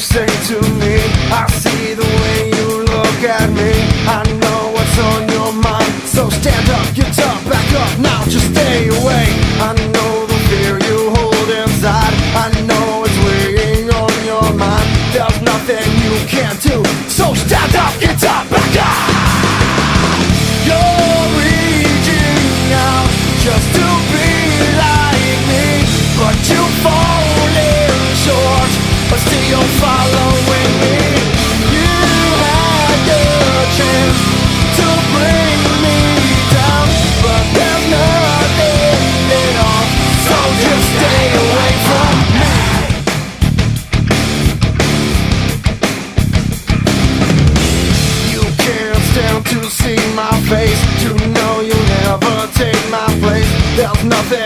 say to me I see the way you look at me. I know what's on your mind. So stand up, get up, back up. Now just stay away. There's nothing